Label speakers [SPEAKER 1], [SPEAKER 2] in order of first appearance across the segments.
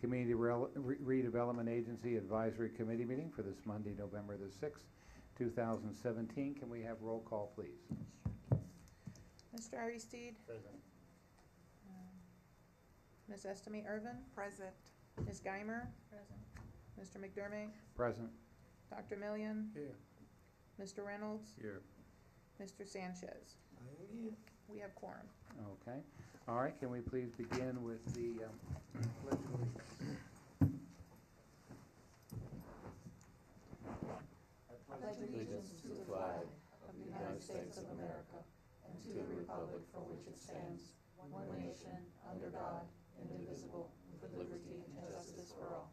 [SPEAKER 1] Community Rel- Re- Redevelopment Agency Advisory Committee meeting for this Monday, November the 6th, 2017. Can we have roll call, please?
[SPEAKER 2] Mr. Aristide?
[SPEAKER 3] Present.
[SPEAKER 2] Uh, Ms. Estimate Irvin?
[SPEAKER 4] Present.
[SPEAKER 2] Ms. Geimer? Present. Mr. McDermott?
[SPEAKER 1] Present.
[SPEAKER 2] Dr. Million?
[SPEAKER 3] Here.
[SPEAKER 2] Mr. Reynolds?
[SPEAKER 3] Here.
[SPEAKER 2] Mr. Sanchez?
[SPEAKER 3] I am here.
[SPEAKER 2] We have quorum.
[SPEAKER 1] Okay. All right, can we please begin with the um, pledge of allegiance?
[SPEAKER 5] pledge allegiance to the flag of the United States of America and to the republic for which it stands, one nation, under God, indivisible, with liberty and justice for all.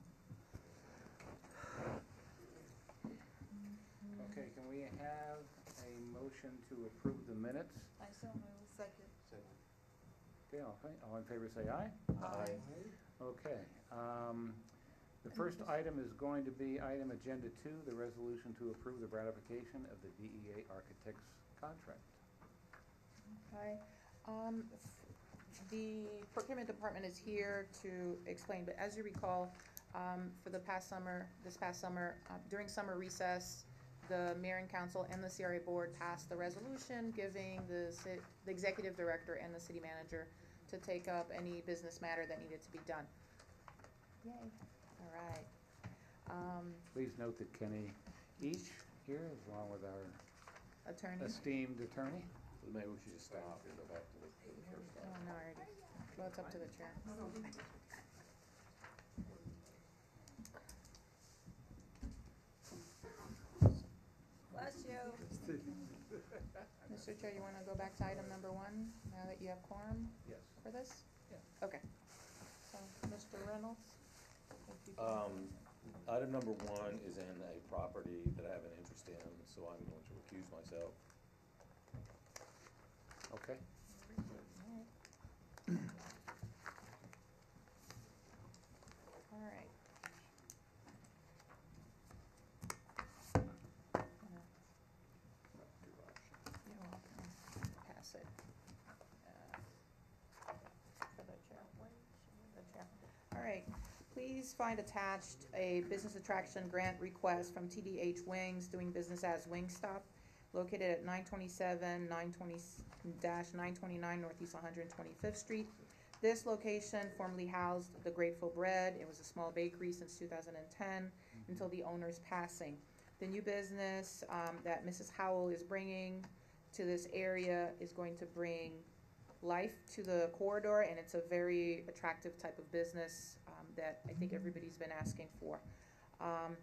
[SPEAKER 1] Okay, can we have a motion to approve the minutes?
[SPEAKER 2] I so move.
[SPEAKER 4] Second.
[SPEAKER 3] Second.
[SPEAKER 1] Okay, all right, all in favor say aye.
[SPEAKER 4] Aye.
[SPEAKER 1] Okay. um, The first item is going to be item agenda two, the resolution to approve the ratification of the BEA architect's contract.
[SPEAKER 2] Hi. Um, The procurement department is here to explain, but as you recall, um, for the past summer, this past summer, uh, during summer recess, the mayor and council and the CRA board passed the resolution giving the ci- the executive director and the city manager to take up any business matter that needed to be done. Yay, all right. Um,
[SPEAKER 1] Please note that Kenny Each here, along with our
[SPEAKER 2] Attorney?
[SPEAKER 1] esteemed attorney.
[SPEAKER 3] Maybe we should just stop and go back to the first
[SPEAKER 2] Oh,
[SPEAKER 3] one.
[SPEAKER 2] no, I already, well, it's up to the chair. Mr. Chair, you want to go back to item number one, now that you have quorum
[SPEAKER 1] Yes.
[SPEAKER 2] for this?
[SPEAKER 1] Yeah.
[SPEAKER 2] Okay. So, Mr. Reynolds? if you can-
[SPEAKER 6] Um, Item number one is in a property that I have an interest in, so I'm going to recuse myself.
[SPEAKER 1] Okay.
[SPEAKER 2] All right. You're welcome. Pass it. uh, For the chair. The chair. All right. Please find attached a business attraction grant request from TDH Wings, doing business as Wingstop, located at 927, 920-929 Northeast one hundred twenty-fifth Street. This location formerly housed the Grateful Bread. It was a small bakery since two thousand and ten until the owner's passing. The new business um, that Mrs. Howell is bringing to this area is going to bring life to the corridor, and it's a very attractive type of business um, that I think everybody's been asking for. Um,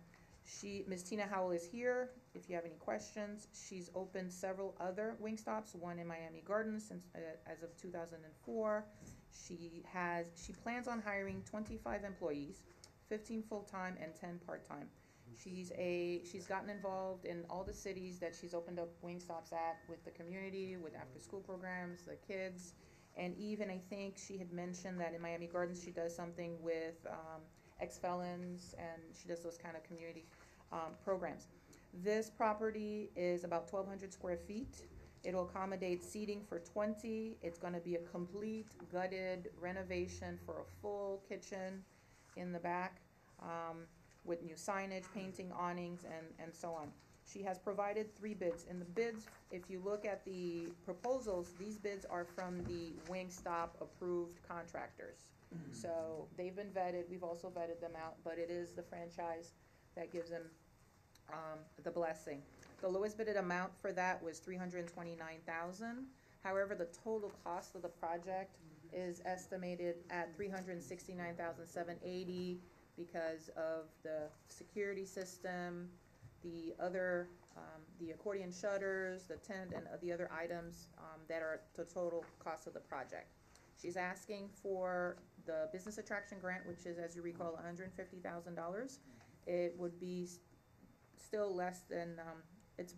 [SPEAKER 2] She, Ms. Tina Howell is here, if you have any questions. She's opened several other Wingstops, one in Miami Gardens since, uh, as of two thousand and four. She has, she plans on hiring twenty-five employees, fifteen full-time and ten part-time. She's a, she's gotten involved in all the cities that she's opened up Wingstops at with the community, with after-school programs, the kids. And even, I think she had mentioned that in Miami Gardens, she does something with, um, ex-felons, and she does those kind of community, um, programs. This property is about twelve hundred square feet. It'll accommodate seating for twenty. It's gonna be a complete gutted renovation for a full kitchen in the back, um, with new signage, painting, awnings, and, and so on. She has provided three bids. In the bids, if you look at the proposals, these bids are from the Wingstop approved contractors. So they've been vetted, we've also vetted them out, but it is the franchise that gives them um, the blessing. The lowest bidded amount for that was three hundred and twenty-nine thousand. However, the total cost of the project is estimated at three hundred and sixty-nine thousand seven eighty because of the security system, the other, um, the accordion shutters, the tent, and the other items, um, that are the total cost of the project. She's asking for the business attraction grant, which is, as you recall, hundred and fifty thousand dollars. It would be still less than, um, it's,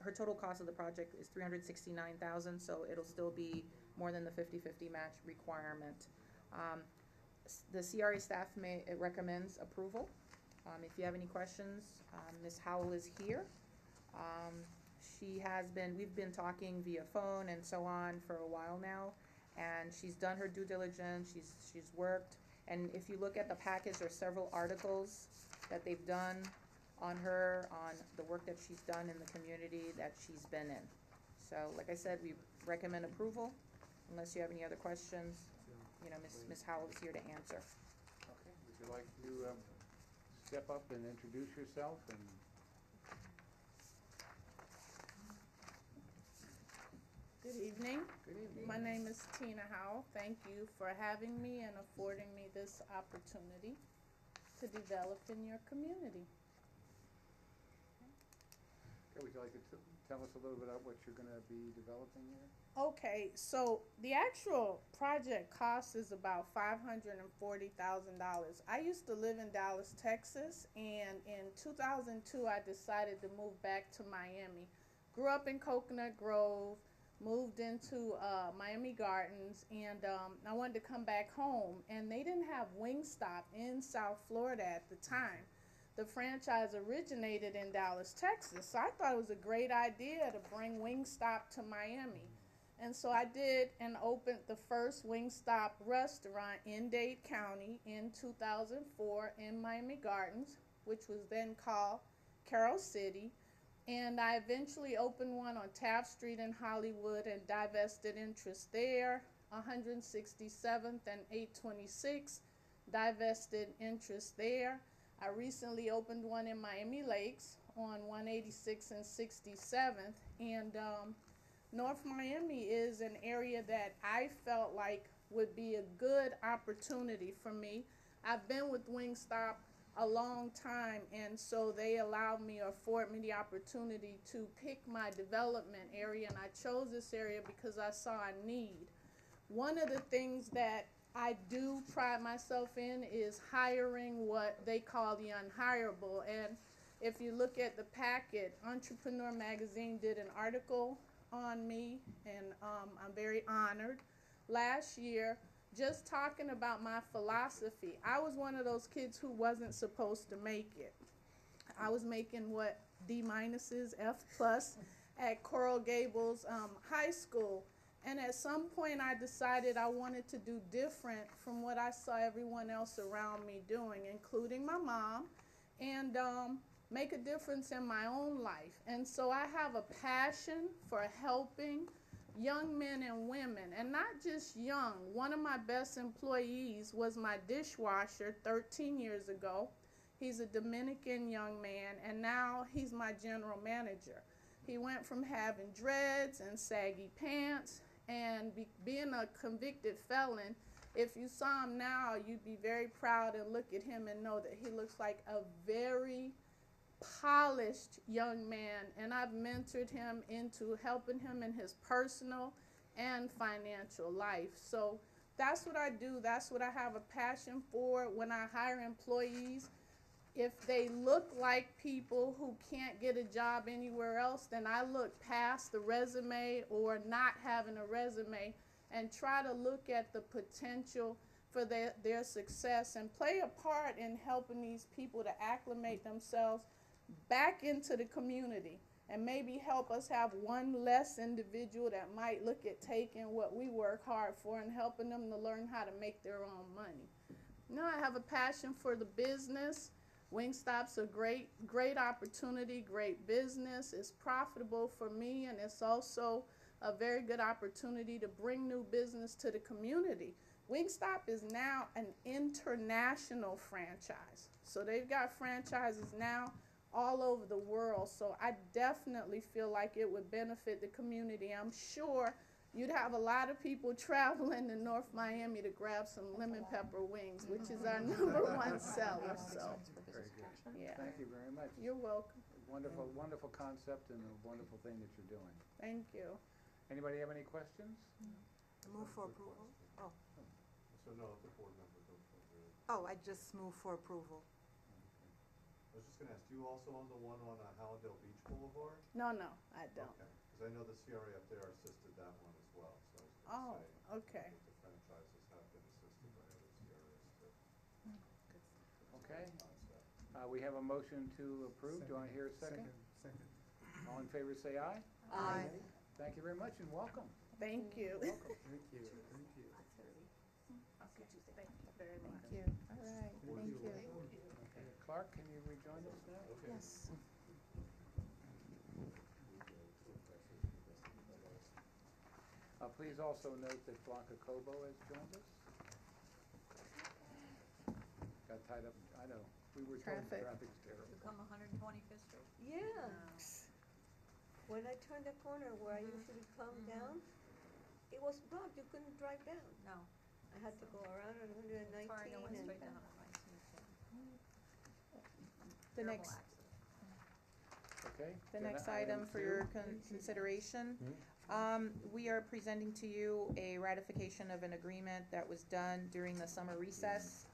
[SPEAKER 2] her total cost of the project is three hundred sixty-nine thousand, so it'll still be more than the 50-50 match requirement. Um, the CRA staff may, it recommends approval. Um, if you have any questions, um, Ms. Howell is here. Um, she has been, we've been talking via phone and so on for a while now, and she's done her due diligence, she's, she's worked, And if you look at the package, there's several articles that they've done on her, on the work that she's done in the community that she's been in. So, like I said, we recommend approval, unless you have any other questions. You know, Ms. Ms. Howell is here to answer.
[SPEAKER 1] Okay, would you like to, um, step up and introduce yourself and
[SPEAKER 7] Good evening.
[SPEAKER 1] good evening?
[SPEAKER 7] My name is Tina Howell. Thank you for having me and affording me this opportunity to develop in your community.
[SPEAKER 1] Would you like to t- tell us a little bit about what you're gonna be developing here?
[SPEAKER 7] Okay, so the actual project cost is about five hundred and forty thousand dollars. I used to live in Dallas, Texas, and in two thousand two, I decided to move back to Miami. Grew up in Coconut Grove, moved into uh, Miami Gardens, and um, I wanted to come back home. And they didn't have Wingstop in South Florida at the time. The franchise originated in Dallas, Texas, so I thought it was a great idea to bring Wingstop to Miami. And so I did and opened the first Wingstop restaurant in Dade County in 2004 in Miami Gardens, which was then called Carroll City. And I eventually opened one on Taft Street in Hollywood and divested interest there. 167th and 826 divested interest there. I recently opened one in Miami Lakes on 186 and 67th. And um, North Miami is an area that I felt like would be a good opportunity for me. I've been with Wingstop a long time, and so they allowed me or afford me the opportunity to pick my development area, and I chose this area because I saw a need. One of the things that I do pride myself in is hiring what they call the unhireable. And if you look at the packet, Entrepreneur Magazine did an article on me, and um, I'm very honored. Last year, just talking about my philosophy, I was one of those kids who wasn't supposed to make it. I was making what D minuses, F plus at Coral Gables um, High School. And at some point, I decided I wanted to do different from what I saw everyone else around me doing, including my mom, and um, make a difference in my own life. And so I have a passion for helping young men and women, and not just young. One of my best employees was my dishwasher 13 years ago. He's a Dominican young man, and now he's my general manager. He went from having dreads and saggy pants and be, being a convicted felon. If you saw him now, you'd be very proud and look at him and know that he looks like a very polished young man. And I've mentored him into helping him in his personal and financial life. So that's what I do. That's what I have a passion for when I hire employees if they look like people who can't get a job anywhere else, then I look past the resume or not having a resume and try to look at the potential for their, their success and play a part in helping these people to acclimate themselves back into the community and maybe help us have one less individual that might look at taking what we work hard for and helping them to learn how to make their own money. Now I have a passion for the business. Wingstop's a great, great opportunity, great business. It's profitable for me, and it's also a very good opportunity to bring new business to the community. Wingstop is now an international franchise. So they've got franchises now all over the world. So I definitely feel like it would benefit the community. I'm sure you'd have a lot of people traveling to North Miami to grab some lemon pepper wings, which is our number one seller. So,
[SPEAKER 1] Very good.
[SPEAKER 2] yeah.
[SPEAKER 1] Thank you very much.
[SPEAKER 2] You're welcome.
[SPEAKER 1] Wonderful, wonderful concept and a wonderful thing that you're doing.
[SPEAKER 2] Thank you.
[SPEAKER 1] Anybody have any questions?
[SPEAKER 5] Move for approval? Oh,
[SPEAKER 8] So no, the board members don't, don't really.
[SPEAKER 5] oh, I just move for approval.
[SPEAKER 8] I was just gonna ask, do you also own the one on uh, Hallandale Beach Boulevard?
[SPEAKER 7] No, no, I don't.
[SPEAKER 8] Okay, cause I know the CRA up there assisted that one as well, so I was
[SPEAKER 7] Oh,
[SPEAKER 8] say.
[SPEAKER 7] okay.
[SPEAKER 8] that The franchises have been assisted by other CRAs too.
[SPEAKER 1] Okay.
[SPEAKER 8] Concept.
[SPEAKER 1] Uh, we have a motion to approve. Do I hear a second?
[SPEAKER 9] Second.
[SPEAKER 1] All in favor, say aye.
[SPEAKER 5] Aye.
[SPEAKER 1] Thank you very much and welcome.
[SPEAKER 7] Thank you.
[SPEAKER 1] Welcome.
[SPEAKER 9] Thank you, thank you.
[SPEAKER 7] Thank you very much.
[SPEAKER 2] Thank you, all right, thank you.
[SPEAKER 1] Okay, Clark, can you rejoin us now?
[SPEAKER 2] Yes.
[SPEAKER 1] Uh, please also note that Blanca Cobo has joined us. Got tied up, I know, we were told the
[SPEAKER 2] Traffic.
[SPEAKER 1] traffic's terrible.
[SPEAKER 4] You come one hundred and twenty-fifth Street?
[SPEAKER 5] Yeah. When I turned the corner where I usually come down, it was blocked, you couldn't drive down.
[SPEAKER 4] No.
[SPEAKER 5] I had to go around on hundred and
[SPEAKER 4] As far
[SPEAKER 5] nineteen
[SPEAKER 4] went
[SPEAKER 5] and.
[SPEAKER 4] straight down on Nineteenth.
[SPEAKER 2] The
[SPEAKER 4] Terrible
[SPEAKER 2] next,
[SPEAKER 4] accident.
[SPEAKER 1] Okay?
[SPEAKER 2] the
[SPEAKER 1] then
[SPEAKER 2] next item for your con- consideration,
[SPEAKER 6] Hmm?
[SPEAKER 2] Um, we are presenting to you a ratification of an agreement that was done during the summer recess.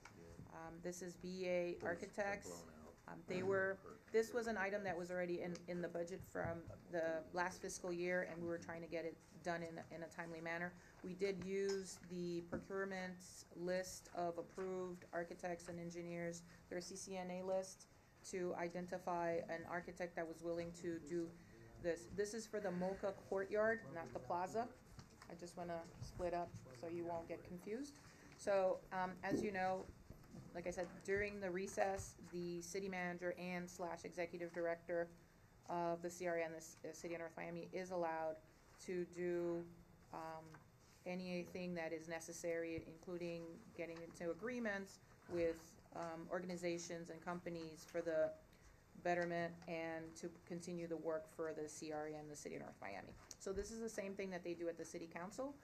[SPEAKER 2] Um, this is BA Architects. Um, they were, this was an item that was already in, in the budget from the last fiscal year, and we were trying to get it done in, in a timely manner. We did use the procurement list of approved architects and engineers, their CCNA list, to identify an architect that was willing to do this. This is for the MOCA Courtyard, not the plaza. I just wanna split up so you won't get confused. So, um, as you know, like I said, during the recess, the city manager and slash executive director of the CRA and the uh, city of North Miami is allowed to do, um, anything that is necessary, including getting into agreements with, um, organizations and companies for the betterment and to continue the work for the CRA and the city of North Miami. So this is the same thing that they do at the city council.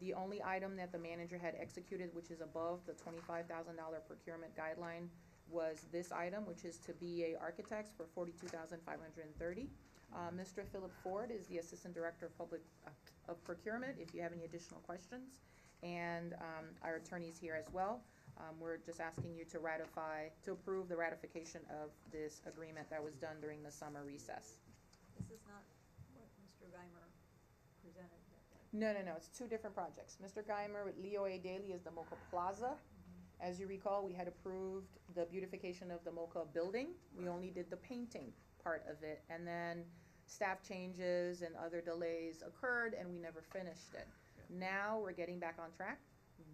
[SPEAKER 2] The only item that the manager had executed, which is above the twenty-five thousand dollar procurement guideline, was this item, which is to BA Architects for forty-two thousand five hundred and thirty. Uh, Mr. Philip Ford is the Assistant Director of Public, uh, of Procurement, if you have any additional questions. And, um, our attorney's here as well. Um, we're just asking you to ratify, to approve the ratification of this agreement that was done during the summer recess.
[SPEAKER 4] This is not what Mr. Geimer presented?
[SPEAKER 2] No, no, no, it's two different projects. Mr. Geimer with Leo A. Daly is the MOCA Plaza. As you recall, we had approved the beautification of the MOCA building. We only did the painting part of it, and then staff changes and other delays occurred, and we never finished it. Now, we're getting back on track.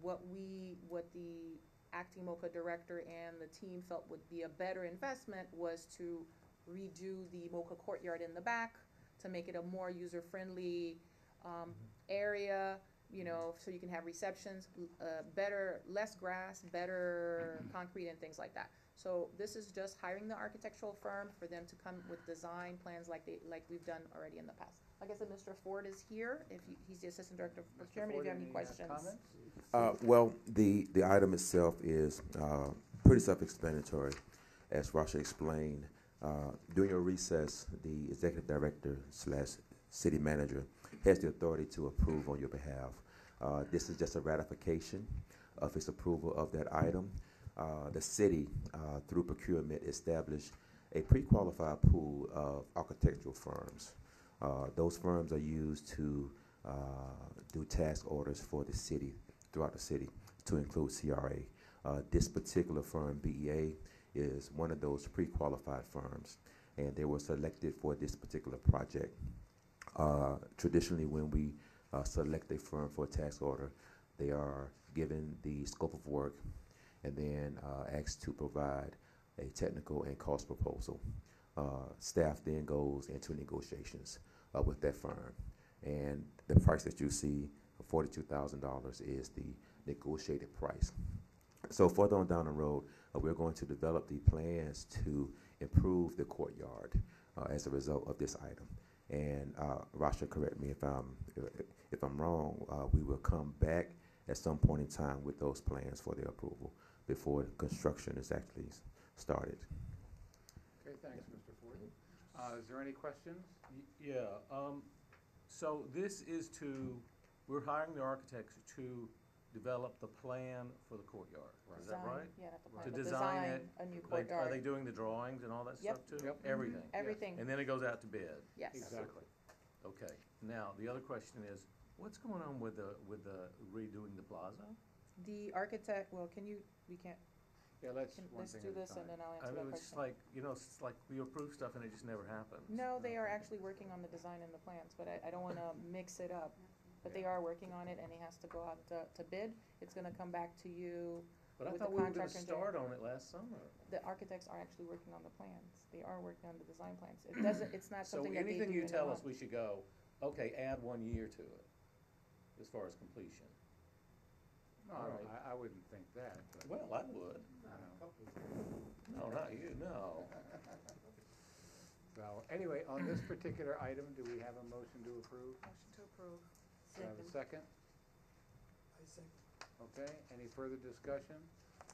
[SPEAKER 2] What we, what the acting MOCA director and the team felt would be a better investment was to redo the MOCA courtyard in the back, to make it a more user-friendly, um, area, you know, so you can have receptions, uh, better, less grass, better concrete and things like that. So this is just hiring the architectural firm for them to come with design plans like they, like we've done already in the past. Like I said, Mr. Ford is here, if you, he's the Assistant Director of
[SPEAKER 1] Mr.
[SPEAKER 2] Procurement, if you have any questions.
[SPEAKER 1] comments?
[SPEAKER 3] Uh, well, the, the item itself is, uh, pretty self-explanatory. As Rasha explained, uh, during your recess, the executive director slash city manager has the authority to approve on your behalf. Uh, this is just a ratification of his approval of that item. Uh, the city, uh, through procurement, established a pre-qualified pool of architectural firms. Uh, those firms are used to uh, do task orders for the city, throughout the city, to include CRA. Uh, this particular firm, BEA, is one of those pre-qualified firms, and they were selected for this particular project. Uh, traditionally, when we uh, select a firm for a task order, they are given the scope of work and then asked to provide a technical and cost proposal. Uh, staff then goes into negotiations uh, with that firm. And the price that you see, forty-two thousand dollars, is the negotiated price. So further on down the road, uh, we're going to develop the plans to improve the courtyard uh, as a result of this item. And uh, Rasha, correct me if I'm if I'm wrong. Uh, we will come back at some point in time with those plans for their approval before construction is actually started.
[SPEAKER 1] Okay, thanks, Mr. Ford. Uh, is there any questions?
[SPEAKER 6] Y- Yeah, um, so this is to, we're hiring the architects to develop the plan for the courtyard, is that
[SPEAKER 2] Design-
[SPEAKER 6] right?
[SPEAKER 2] Yeah, not the plan,
[SPEAKER 6] To
[SPEAKER 2] but
[SPEAKER 6] design
[SPEAKER 2] design
[SPEAKER 6] it,
[SPEAKER 2] a new
[SPEAKER 6] Like, are they
[SPEAKER 2] courtyard.
[SPEAKER 6] doing the drawings and all that
[SPEAKER 2] Yep.
[SPEAKER 6] stuff too?
[SPEAKER 1] Yep.
[SPEAKER 6] Everything?
[SPEAKER 2] Everything,
[SPEAKER 6] And then it goes out to bid?
[SPEAKER 2] yes.
[SPEAKER 1] Exactly.
[SPEAKER 6] Okay, now, the other question is, what's going on with the, with the redoing the plaza?
[SPEAKER 2] The architect, well, can you, we can't,
[SPEAKER 1] Yeah, let's,
[SPEAKER 2] can,
[SPEAKER 1] one
[SPEAKER 2] let's
[SPEAKER 1] thing
[SPEAKER 2] do
[SPEAKER 1] at a
[SPEAKER 2] this and
[SPEAKER 1] time.
[SPEAKER 2] then I'll
[SPEAKER 6] I
[SPEAKER 2] answer
[SPEAKER 6] mean,
[SPEAKER 2] that
[SPEAKER 6] it's
[SPEAKER 2] question.
[SPEAKER 6] like, you know, it's like we approve stuff and it just never happens.
[SPEAKER 2] No, they are actually working on the design and the plans, but I, I don't wanna mix it up. but they are working on it and it has to go out to, to bid. It's gonna come back to you.
[SPEAKER 6] But I
[SPEAKER 2] With
[SPEAKER 6] thought
[SPEAKER 2] the
[SPEAKER 6] we were gonna
[SPEAKER 2] contractor engineer.
[SPEAKER 6] start on it last summer.
[SPEAKER 2] The architects are actually working on the plans. They are working on the design plans. It doesn't, it's not
[SPEAKER 6] So
[SPEAKER 2] something that they do
[SPEAKER 6] anything you
[SPEAKER 2] in a
[SPEAKER 6] tell
[SPEAKER 2] month.
[SPEAKER 6] us, we should go, okay, add one year to it, as far as completion.
[SPEAKER 1] No,
[SPEAKER 6] All right.
[SPEAKER 1] I, I wouldn't think that, but,
[SPEAKER 6] Well, I would.
[SPEAKER 1] You know.
[SPEAKER 6] No, not you, no.
[SPEAKER 1] So, anyway, on this particular item, do we have a motion to approve?
[SPEAKER 2] Motion to approve.
[SPEAKER 1] Do I have a second?
[SPEAKER 5] I second.
[SPEAKER 1] Okay, any further discussion?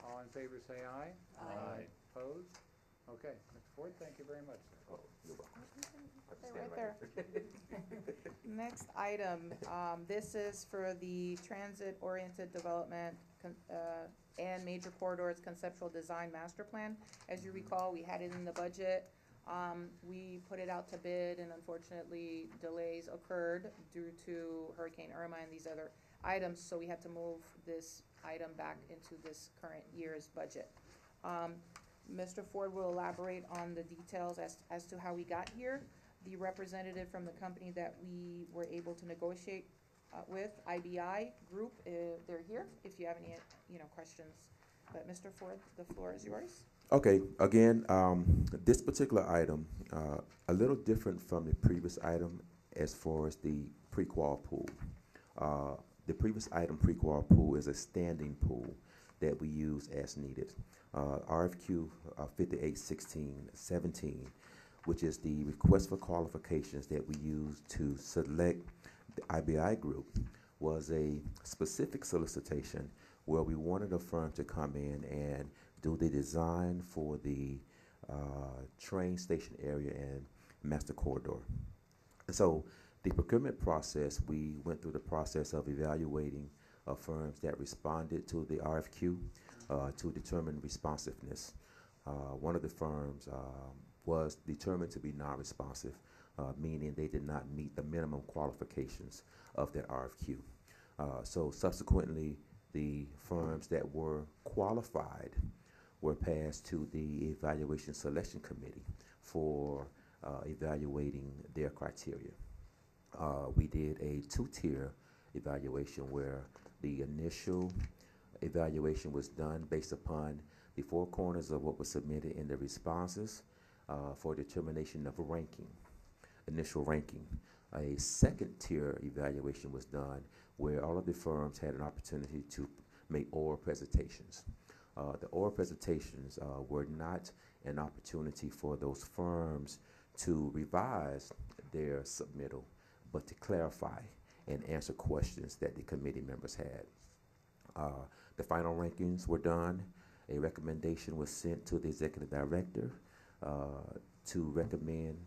[SPEAKER 1] All in favor, say aye.
[SPEAKER 6] Aye.
[SPEAKER 1] Opposed? Okay, Mr. Ford, thank you very much, sir.
[SPEAKER 2] Stay right there. Next item, um, this is for the transit-oriented development, uh, and major corridors conceptual design master plan. As you recall, we had it in the budget. Um, we put it out to bid and unfortunately delays occurred due to Hurricane Irma and these other items, so we had to move this item back into this current year's budget. Um, Mr. Ford will elaborate on the details as, as to how we got here. The representative from the company that we were able to negotiate uh, with, IBI Group, uh, they're here, if you have any, you know, questions. But Mr. Ford, the floor is yours.
[SPEAKER 3] Okay, again, um, this particular item, uh, a little different from the previous item as far as the pre-qual pool. Uh, the previous item, pre-qual pool, is a standing pool that we use as needed. Uh, RFQ uh, 581617, which is the request for qualifications that we use to select the IBI group, was a specific solicitation where we wanted a firm to come in and do the design for the uh, train station area and master corridor. And so the procurement process, we went through the process of evaluating uh, firms that responded to the RFQ uh, to determine responsiveness. Uh, one of the firms um, was determined to be non-responsive, uh, meaning they did not meet the minimum qualifications of that RFQ. Uh, so subsequently, the firms that were qualified were passed to the evaluation selection committee for uh, evaluating their criteria. Uh, we did a two-tier evaluation where the initial evaluation was done based upon the four corners of what was submitted in the responses uh, for determination of ranking, initial ranking. A second tier evaluation was done where all of the firms had an opportunity to make oral presentations. Uh, the oral presentations uh, were not an opportunity for those firms to revise their submittal, but to clarify and answer questions that the committee members had. Uh, the final rankings were done. A recommendation was sent to the executive director uh, to recommend,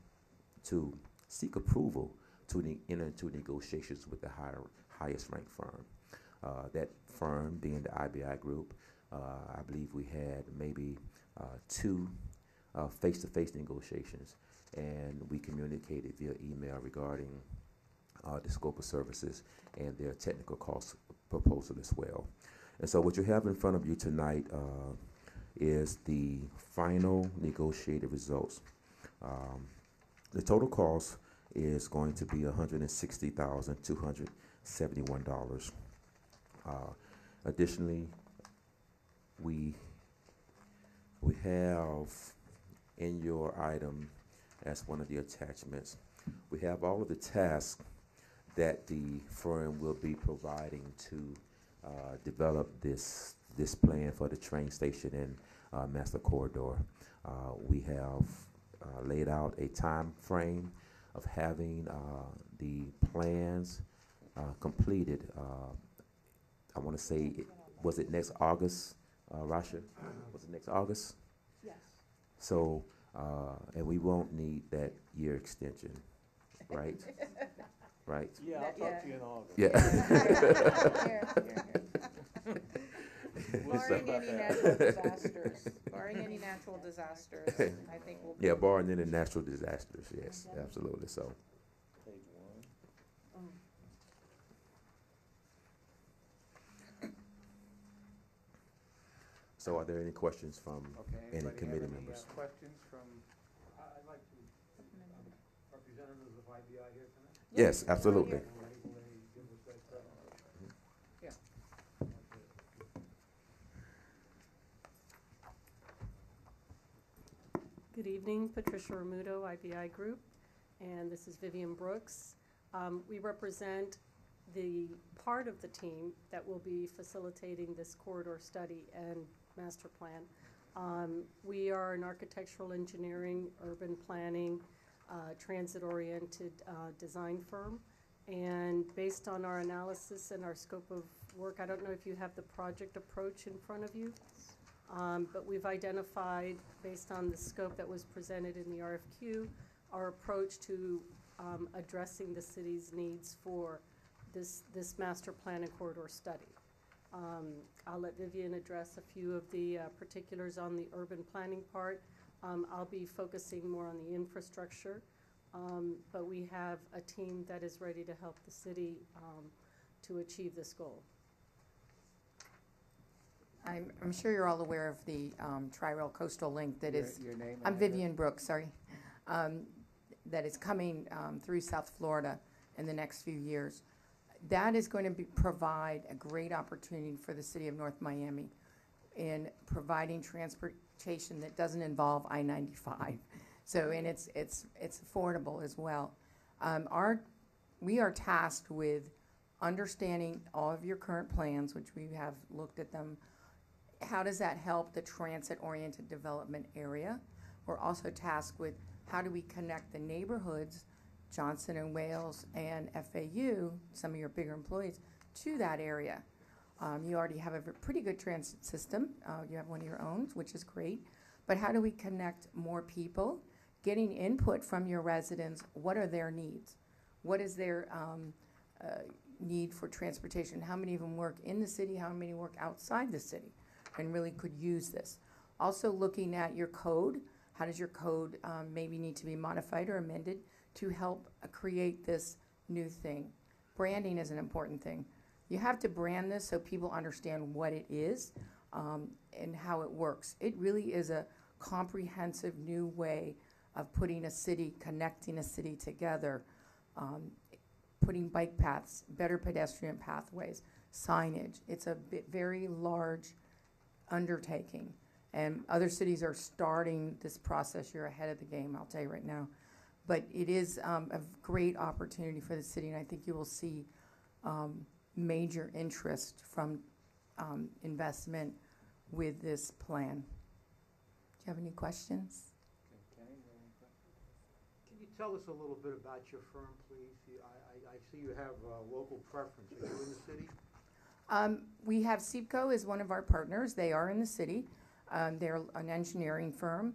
[SPEAKER 3] to seek approval to ne- enter into negotiations with the higher, highest ranked firm. Uh, that firm being the IBI group, uh, I believe we had maybe uh, two uh, face-to-face negotiations, and we communicated via email regarding uh, the scope of services and their technical cost proposal as well. And so, what you have in front of you tonight uh, is the final negotiated results. Um, the total cost is going to be $160,271. Uh, additionally, we we have in your item as one of the attachments, we have all of the tasks that the firm will be providing to uh, develop this this plan for the train station and uh, master corridor. Uh, we have uh, laid out a time frame of having uh, the plans uh, completed. Uh, I want to say, it- was it next August, uh, Rasha? Was it next August?
[SPEAKER 7] Yes.
[SPEAKER 3] So, uh, and we won't need that year extension, right? Right?
[SPEAKER 6] Yeah, I'll talk
[SPEAKER 2] yeah.
[SPEAKER 6] to you in August.
[SPEAKER 3] Yeah.
[SPEAKER 2] Barring any natural disasters, barring any natural disasters, I think we'll. be-
[SPEAKER 3] Yeah, barring any natural disasters, yes, absolutely, so.
[SPEAKER 6] Page one.
[SPEAKER 3] So are there any questions from
[SPEAKER 1] Okay,
[SPEAKER 3] any
[SPEAKER 1] anybody have
[SPEAKER 3] committee
[SPEAKER 1] any, uh,
[SPEAKER 3] members?
[SPEAKER 1] questions from,
[SPEAKER 8] I'd like to, um, representatives of IBI here tonight.
[SPEAKER 3] Yes, absolutely.
[SPEAKER 8] Will they give us a
[SPEAKER 9] Good evening, Patricia Ramudo, IBI Group, and this is Vivian Brooks. Um, We represent the part of the team that will be facilitating this corridor study and master plan. Um, We are an architectural engineering, urban planning, uh, transit-oriented uh, design firm. And based on our analysis and our scope of work, I don't know if you have the project approach in front of you. Um, But we've identified, based on the scope that was presented in the RFQ, our approach to um, addressing the city's needs for this, this master plan and corridor study. Um, I'll let Vivian address a few of the uh, particulars on the urban planning part. Um, I'll be focusing more on the infrastructure, um, but we have a team that is ready to help the city um, to achieve this goal.
[SPEAKER 10] I'm, I'm sure you're all aware of the um, Tri-Rail Coastal Link that
[SPEAKER 1] Your-
[SPEAKER 10] is,
[SPEAKER 1] Your name and
[SPEAKER 10] I'm
[SPEAKER 1] address?
[SPEAKER 10] Vivian Brooks, sorry, um, that is coming um, through South Florida in the next few years. That is going to be, provide a great opportunity for the city of North Miami in providing transportation that doesn't involve I-95. So, and it's, it's, it's affordable as well. Um, Our, we are tasked with understanding all of your current plans, which we have looked at them. How does that help the transit-oriented development area? We're also tasked with how do we connect the neighborhoods, Johnson and Wales and FAU, some of your bigger employees, to that area? Um, you already have a pretty good transit system. Uh, you have one of your own, which is great. But how do we connect more people? Getting input from your residents. What are their needs? What is their um, uh, need for transportation? How many of them work in the city? How many work outside the city? And really could use this. Also, looking at your code. How does your code um, maybe need to be modified or amended to help uh, create this new thing? Branding is an important thing. You have to brand this so people understand what it is um, and how it works. It really is a comprehensive new way of putting a city, connecting a city together, um, putting bike paths, better pedestrian pathways, signage. It's a very large undertaking. And other cities are starting this process. You're ahead of the game, I'll tell you right now. But it is um, a great opportunity for the city, and I think you will see um, major interest from um, investment with this plan. Do you have any questions?
[SPEAKER 11] Can you tell us a little bit about your firm, please? I, I, I see you have uh, local preference. Are you in the city?
[SPEAKER 10] Um, we have SEPCO as one of our partners. They are in the city. Um, they're an engineering firm.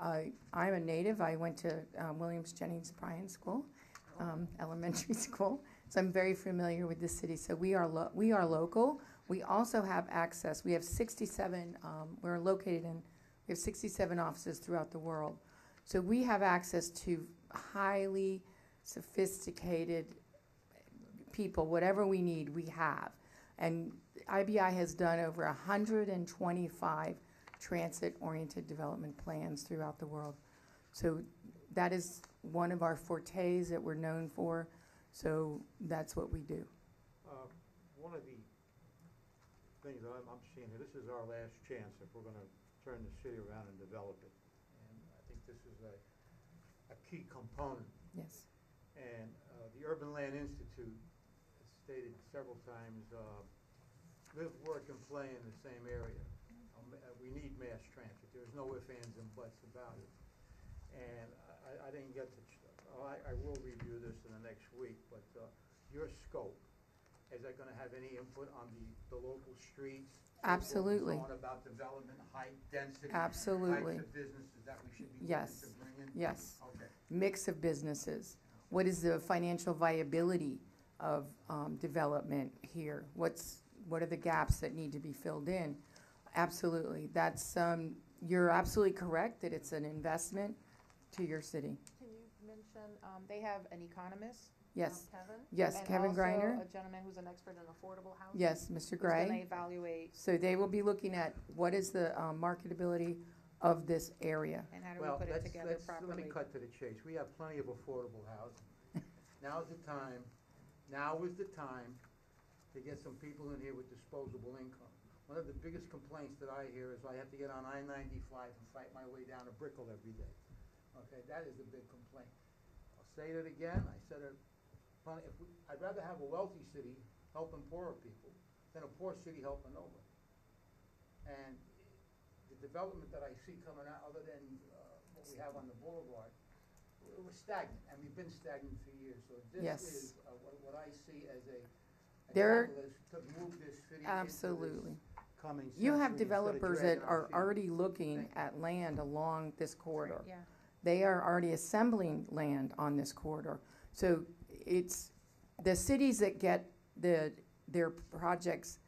[SPEAKER 10] Uh, I'm a native. I went to um, Williams Jennings Bryan School, um, elementary school, so I'm very familiar with the city. So we are lo- we are local. We also have access. We have 67. Um, we're located in. We have 67 offices throughout the world. So we have access to highly sophisticated people. Whatever we need, we have. And IBI has done over 125 transit-oriented development plans throughout the world. So that is one of our fortes that we're known for. So that's what we do.
[SPEAKER 11] Uh, One of the things that I'm, I'm seeing here, this is our last chance if we're gonna turn the city around and develop it. And I think this is a, a key component.
[SPEAKER 10] Yes.
[SPEAKER 11] And uh, the Urban Land Institute stated several times, uh, live, work, and play in the same area. Um, uh, We need mass transit. There's no ifs, ands, and buts about it. And I, I didn't get to, ch- oh, I, I will review this in the next week, but uh, your scope, is that gonna have any input on the, the local streets? so forth and so
[SPEAKER 10] Absolutely.
[SPEAKER 11] About development, height, density?
[SPEAKER 10] Absolutely.
[SPEAKER 11] Types of businesses that we should be looking
[SPEAKER 10] Yes.
[SPEAKER 11] to bring in?
[SPEAKER 10] Yes.
[SPEAKER 11] Okay.
[SPEAKER 10] Mix of businesses. What is the financial viability of um, development here? What's, what are the gaps that need to be filled in? Absolutely. That's, um, you're absolutely correct that it's an investment to your city.
[SPEAKER 2] Can you mention, um, they have an economist?
[SPEAKER 10] Yes.
[SPEAKER 2] um, Kevin?
[SPEAKER 10] Yes, Kevin Greiner.
[SPEAKER 2] A gentleman who's an expert in affordable housing?
[SPEAKER 10] Yes, Mr.
[SPEAKER 2] Who's gonna
[SPEAKER 10] Gray.
[SPEAKER 2] evaluate,
[SPEAKER 10] So they will be looking at what is the um, marketability of this area.
[SPEAKER 2] and how do we
[SPEAKER 11] Well,
[SPEAKER 2] put
[SPEAKER 11] let's,
[SPEAKER 2] together
[SPEAKER 11] let's,
[SPEAKER 2] properly?
[SPEAKER 11] let me cut to the chase. We have plenty of affordable housing. Now's the time, now is the time to get some people in here with disposable income. One of the biggest complaints that I hear is I have to get on I ninety-five and fight my way down to Brickell every day. Okay, that is a big complaint. I'll say it again, I said it, if we, I'd rather have a wealthy city helping poorer people than a poor city helping nobody. And the development that I see coming out, other than, uh, what we have on the boulevard, it was stagnant, and we've been stagnant for years, so
[SPEAKER 10] Yes.
[SPEAKER 11] this is, uh, what, what I see as a, a
[SPEAKER 10] There-
[SPEAKER 11] catalyst to move this city into this
[SPEAKER 10] Absolutely.
[SPEAKER 11] coming
[SPEAKER 10] You have
[SPEAKER 11] instead of
[SPEAKER 10] developers
[SPEAKER 11] dragging
[SPEAKER 10] that
[SPEAKER 11] our
[SPEAKER 10] are
[SPEAKER 11] feet.
[SPEAKER 10] already looking at land along this corridor.
[SPEAKER 2] Yeah.
[SPEAKER 10] They are already assembling land on this corridor. So it's, the cities that get the, their projects,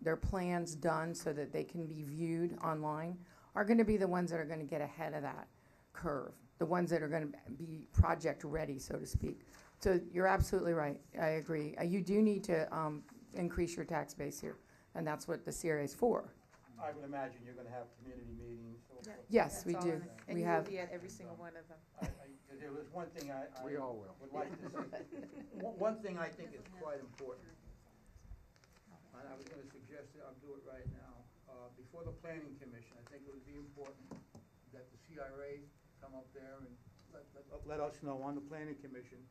[SPEAKER 10] their plans done so that they can be viewed online are gonna be the ones that are gonna get ahead of that curve. The ones that are gonna be project-ready, so to speak. So you're absolutely right, I agree. Uh, You do need to, um, increase your tax base here, and that's what the CRA is for.
[SPEAKER 11] I would imagine you're gonna have community meetings, so.
[SPEAKER 2] Yeah.
[SPEAKER 10] Yes,
[SPEAKER 2] That's
[SPEAKER 10] we
[SPEAKER 2] all
[SPEAKER 10] do.
[SPEAKER 2] in it. And
[SPEAKER 10] We
[SPEAKER 2] you will
[SPEAKER 10] have,
[SPEAKER 2] be at every single one of them.
[SPEAKER 11] I, I, there was one thing I, I
[SPEAKER 1] We all will.
[SPEAKER 11] would like to say. One, one thing I think is quite important, and I was gonna suggest that I'll do it right now. Uh, before the planning commission, I think it would be important that the CRA come up there and let, let, let us know on the planning commission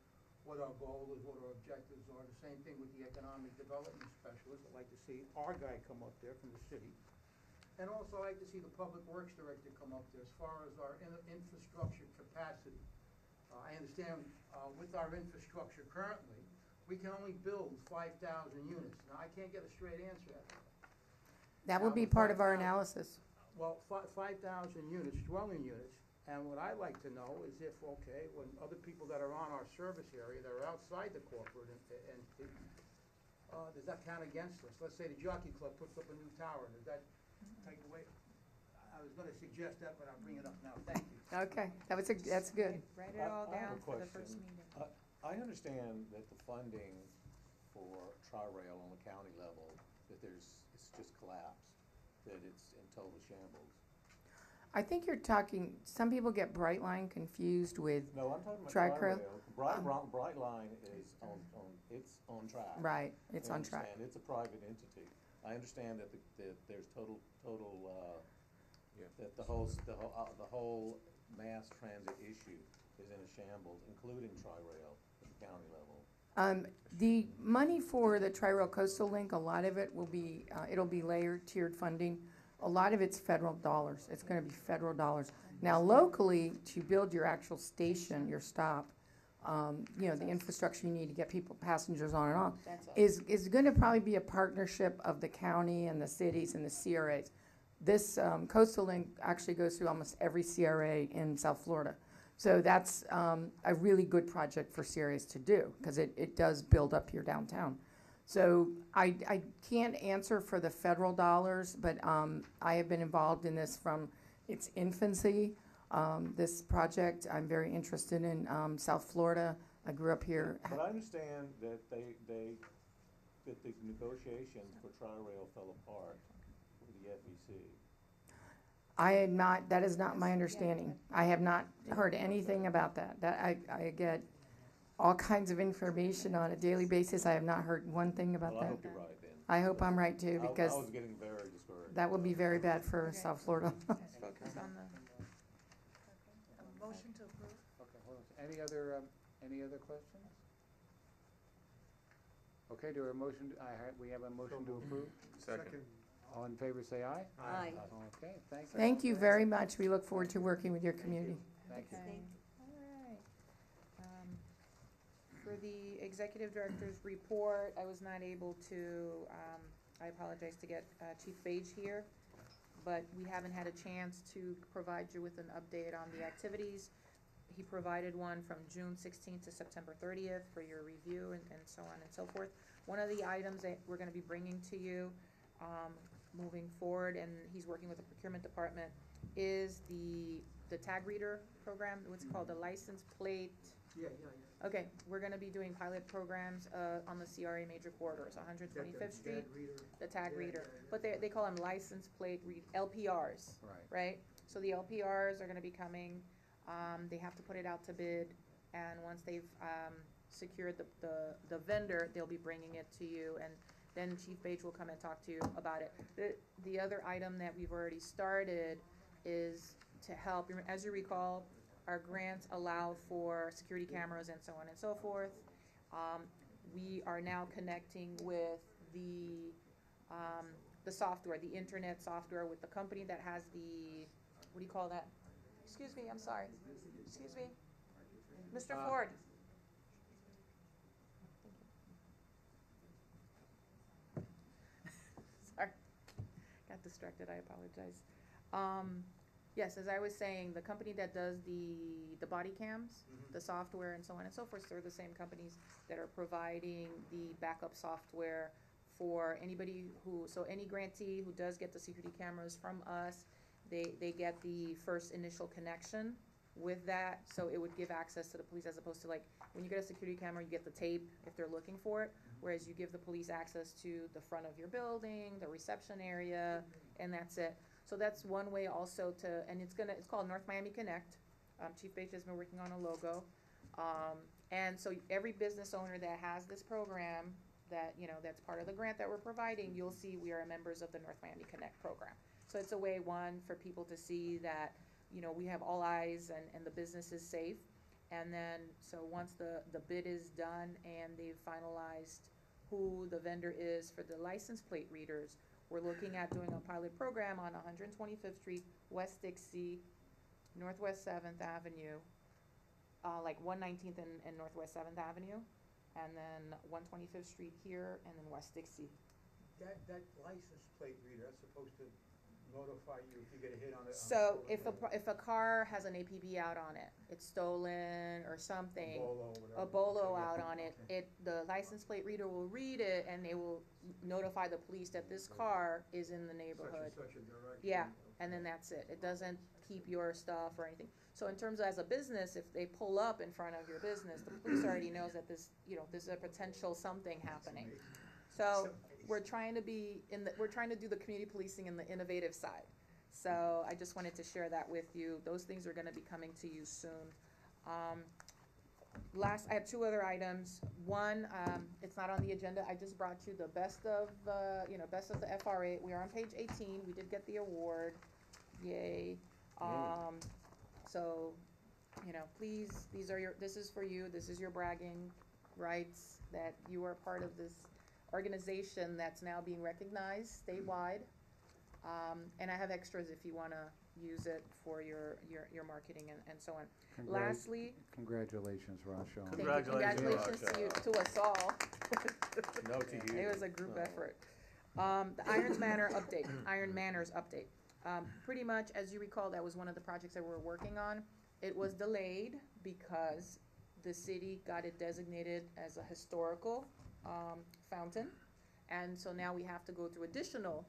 [SPEAKER 11] what our goal is, what our objectives are. The same thing with the economic development specialist. I'd like to see our guy come up there from the city. And also, I'd like to see the public works director come up there as far as our in- infrastructure capacity. Uh, I understand, uh, with our infrastructure currently, we can only build five thousand units. Now, I can't get a straight answer out of that.
[SPEAKER 10] that will be part of our analysis.
[SPEAKER 11] Well, five thousand units, dwelling units, and what I'd like to know is if, okay, when other people that are on our service area, that are outside the corporate and, entity, uh, does that count against us? Let's say the jockey club puts up a new tower, does that take away? I was gonna suggest that, but I'll bring it up now, thank you.
[SPEAKER 10] Okay, that was a, that's good.
[SPEAKER 2] Write
[SPEAKER 6] I-
[SPEAKER 2] it all
[SPEAKER 6] I have a
[SPEAKER 2] down for the first
[SPEAKER 6] question.
[SPEAKER 2] meeting.
[SPEAKER 6] Uh, I understand that the funding for Tri-Rail on the county level, that there's, it's just collapsed, that it's in total shambles.
[SPEAKER 10] I think you're talking, some people get Brightline confused with,
[SPEAKER 6] No, I'm talking about
[SPEAKER 10] Tri-Rail?
[SPEAKER 6] Tri-Rail. Bright,
[SPEAKER 10] Um,
[SPEAKER 6] Bri- Brightline is on, on, it's on track.
[SPEAKER 10] right, it's
[SPEAKER 6] I
[SPEAKER 10] on track.
[SPEAKER 6] understand. It's a private entity. I understand that, the that there's total, total, uh, that the whole, s- the whole, uh, the whole mass transit issue is in a shambles, including Tri-Rail at the county level.
[SPEAKER 10] Um, the money for the Tri-Rail Coastal Link, a lot of it will be, uh, it'll be layered tiered funding. A lot of it's federal dollars. It's gonna be federal dollars. Now locally, to build your actual station, your stop, um, you know, the infrastructure you need to get people, passengers on and on,
[SPEAKER 2] That's all.
[SPEAKER 10] is, is gonna probably be a partnership of the county and the cities and the CRAs. This um, coastal link actually goes through almost every CRA in South Florida. So that's um, a really good project for CRAs to do, because it, it does build up your downtown. So I, I can't answer for the federal dollars, but um, I have been involved in this from its infancy. Um, This project, I'm very interested in um, South Florida. I grew up here.
[SPEAKER 6] But I understand that they, they, that the negotiations for Tri-Rail fell apart with the FEC.
[SPEAKER 10] I had not, that is not my understanding. I have not heard anything about that. That, I, I get all kinds of information on a daily basis. I have not heard one thing about
[SPEAKER 6] Well, I
[SPEAKER 10] that.
[SPEAKER 6] hope you're right then.
[SPEAKER 10] I hope I'm right too,
[SPEAKER 6] I-
[SPEAKER 10] because
[SPEAKER 6] I was getting very discouraged.
[SPEAKER 10] that would be very bad for
[SPEAKER 2] Okay.
[SPEAKER 10] South Florida.
[SPEAKER 2] Let's focus on the,
[SPEAKER 5] A motion to approve?
[SPEAKER 1] Okay, hold on. Any other, um, any other questions? Okay, do we have a motion, I, ha- we have a motion to approve?
[SPEAKER 8] Second.
[SPEAKER 1] All in favor, say aye.
[SPEAKER 4] Aye.
[SPEAKER 1] Okay, thank you.
[SPEAKER 10] Thank you very much. We look forward to working with your community.
[SPEAKER 1] Thank you.
[SPEAKER 2] okay, all right. Um, For the executive director's report, I was not able to, um, I apologize to get uh, Chief Page here, but we haven't had a chance to provide you with an update on the activities. He provided one from June sixteenth to September thirtieth for your review and, and so on and so forth. One of the items that we're gonna be bringing to you, um, moving forward, and he's working with the procurement department, is the, the tag reader program, what's called the license plate.
[SPEAKER 11] Yeah, yeah, yeah.
[SPEAKER 2] Okay, we're gonna be doing pilot programs, uh, on the CRA major corridors, hundred twenty-fifth Street, the tag
[SPEAKER 11] Yeah,
[SPEAKER 2] reader.
[SPEAKER 11] yeah, yeah.
[SPEAKER 2] But they, they call them license plate read, LPRs,
[SPEAKER 1] Right.
[SPEAKER 2] right? So the LPRs are gonna be coming, um, they have to put it out to bid, and once they've, um, secured the, the, the vendor, they'll be bringing it to you, and then Chief Page will come and talk to you about it. The, the other item that we've already started is to help, as you recall, our grants allow for security cameras and so on and so forth. Um, we are now connecting with the, um, the software, the internet software with the company that has the, what do you call that? Excuse me, I'm sorry. Excuse me. Mr.
[SPEAKER 6] Uh,
[SPEAKER 2] Ford. Sorry, got distracted, I apologize. Um, yes, as I was saying, the company that does the, the body cams,
[SPEAKER 11] Mhm.
[SPEAKER 2] the software and so on and so forth, they're the same companies that are providing the backup software for anybody who, so any grantee who does get the security cameras from us, they, they get the first initial connection with that, so it would give access to the police as opposed to like, when you get a security camera, you get the tape if they're looking for it, whereas you give the police access to the front of your building, the reception area, and that's it. So that's one way also to, and it's gonna, it's called North Miami Connect. Um, Chief Page has been working on a logo. Um, and so every business owner that has this program, that, you know, that's part of the grant that we're providing, you'll see we are members of the North Miami Connect program. So it's a way, one, for people to see that, you know, we have all eyes and, and the business is safe. And then, so once the, the bid is done and they've finalized who the vendor is for the license plate readers, we're looking at doing a pilot program on one hundred and twenty-fifth Street, West Dixie, Northwest Seventh Avenue, uh, like one nineteenth and, and Northwest Seventh Avenue, and then one twenty-fifth Street here, and then West Dixie.
[SPEAKER 11] That, that license plate reader, that's supposed to notify you if you get a hit on it.
[SPEAKER 2] So if a, if a car has an APB out on it, it's stolen or something,
[SPEAKER 11] Bolo,
[SPEAKER 2] a bolo out on it, it, the license plate reader will read it and they will notify the police that this car is in the
[SPEAKER 11] Such
[SPEAKER 2] neighborhood.
[SPEAKER 11] and such a direction.
[SPEAKER 2] Yeah, and then that's it. It doesn't keep your stuff or anything. So in terms of as a business, if they pull up in front of your business, the police already knows that this, you know, there's a potential something happening. So we're trying to be in the, we're trying to do the community policing in the innovative side. So I just wanted to share that with you. Those things are gonna be coming to you soon. Um, last, I have two other items. One, um, it's not on the agenda. I just brought you the best of, uh, you know, best of the FRA. We are on page eighteen. We did get the award. Yay. Um, so, you know, please, these are your, this is for you. This is your bragging rights that you are part of this organization that's now being recognized statewide. Um, and I have extras if you wanna use it for your, your, your marketing and, and so on.
[SPEAKER 1] Congrat-
[SPEAKER 2] Lastly,
[SPEAKER 1] Congratulations, Rashawn.
[SPEAKER 2] thank you,
[SPEAKER 6] Congratulations,
[SPEAKER 2] congratulations to you, to us all.
[SPEAKER 6] No to you.
[SPEAKER 2] It was a group
[SPEAKER 6] No.
[SPEAKER 2] effort. Um, the Irons Manor update, Irons Manor update. Um, pretty much, as you recall, that was one of the projects that we we're working on. It was delayed because the city got it designated as a historical, um, fountain. And so now we have to go through additional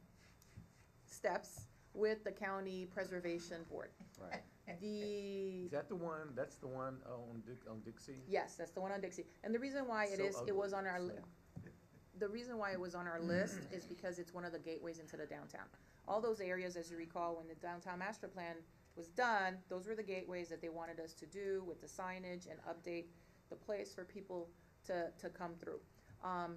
[SPEAKER 2] steps with the county preservation board.
[SPEAKER 1] Right.
[SPEAKER 2] The,
[SPEAKER 6] Is that the one, that's the one on Dick, on Dixie?
[SPEAKER 2] yes, that's the one on Dixie. And the reason why it
[SPEAKER 6] So
[SPEAKER 2] is, it was on our, li- the reason why it was on our list is because it's one of the gateways into the downtown. All those areas, as you recall, when the downtown master plan was done, those were the gateways that they wanted us to do with the signage and update the place for people to, to come through. Um,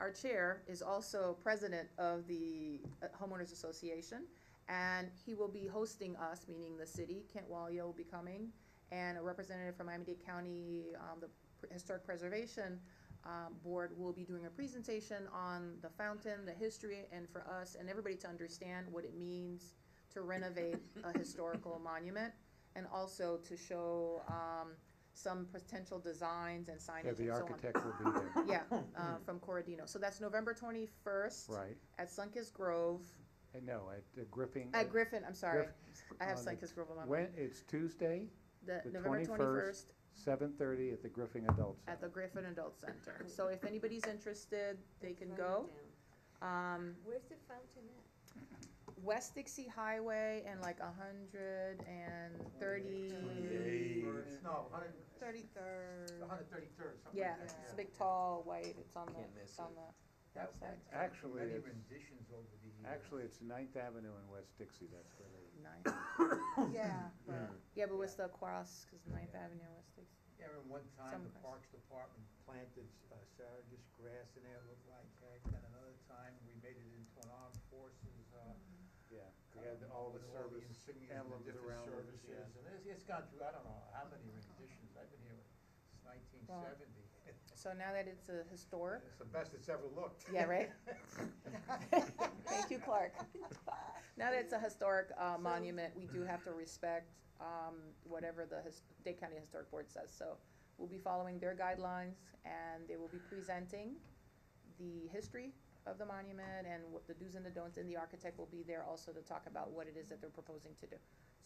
[SPEAKER 2] our chair is also president of the uh, homeowners association, and he will be hosting us, meaning the city, Kent Walia will be coming, and a representative from Miami-Dade County, um, the Historic Preservation, um, board will be doing a presentation on the fountain, the history, and for us and everybody to understand what it means to renovate a historical monument, and also to show, um, some potential designs and
[SPEAKER 1] Yeah,
[SPEAKER 2] signage and
[SPEAKER 1] the
[SPEAKER 2] so on.
[SPEAKER 1] architect will be there.
[SPEAKER 2] Yeah, uh, from Corradino. So that's November twenty-first
[SPEAKER 1] Right.
[SPEAKER 2] at Sunkist Grove,
[SPEAKER 1] Uh, No, at uh, Griffin.
[SPEAKER 2] at Griffin, I'm sorry.
[SPEAKER 1] Griff-
[SPEAKER 2] I have
[SPEAKER 1] on the-
[SPEAKER 2] Sunkist Grove on my mind.
[SPEAKER 1] When, it's Tuesday,
[SPEAKER 2] The,
[SPEAKER 1] the
[SPEAKER 2] November
[SPEAKER 1] 21st.
[SPEAKER 2] twenty-first
[SPEAKER 1] seven thirty at the Griffin Adult
[SPEAKER 2] at the
[SPEAKER 1] Center.
[SPEAKER 2] Griffin Adult Center. So if anybody's interested, they can go. Um,
[SPEAKER 4] Where's the fountain at?
[SPEAKER 2] West Dixie Highway and like a hundred and thirty,
[SPEAKER 11] First- No, hundred,
[SPEAKER 2] thirty-third.
[SPEAKER 11] hundred thirty-third, something
[SPEAKER 2] Yeah,
[SPEAKER 11] like that.
[SPEAKER 2] it's a big tall white, it's on the,
[SPEAKER 6] Can't miss
[SPEAKER 2] it's on
[SPEAKER 6] it.
[SPEAKER 2] the
[SPEAKER 11] That-
[SPEAKER 2] website.
[SPEAKER 11] that's
[SPEAKER 1] Actually,
[SPEAKER 11] Many
[SPEAKER 1] it's-
[SPEAKER 11] renditions over the years.
[SPEAKER 1] Actually, it's Ninth Avenue in West Dixie, that's where they.
[SPEAKER 2] Nice. Yeah, but, yeah, but what's the cross, cause Ninth Avenue, West Dixie.
[SPEAKER 11] Yeah, and one time
[SPEAKER 2] Some
[SPEAKER 11] the
[SPEAKER 2] place.
[SPEAKER 11] Parks Department planted uh, Saragis grass in there, it looked like heck, and another time we made it into an armed forces.
[SPEAKER 1] Yeah, we had all the service
[SPEAKER 11] insignias and
[SPEAKER 1] emblems
[SPEAKER 11] different
[SPEAKER 1] around it,
[SPEAKER 11] services,
[SPEAKER 1] yeah.
[SPEAKER 11] and it's, it's gone through, I don't know, how many renditions, I've been here since nineteen seventy.
[SPEAKER 2] So now that it's a historic,
[SPEAKER 11] It's the best it's ever looked.
[SPEAKER 2] Yeah, right? Thank you, Clark. Now that it's a historic uh, monument, we do have to respect um, whatever the his- Dade County Historic Board says. So we'll be following their guidelines, and they will be presenting the history of the monument and what the do's and the don'ts, and the architect will be there also to talk about what it is that they're proposing to do.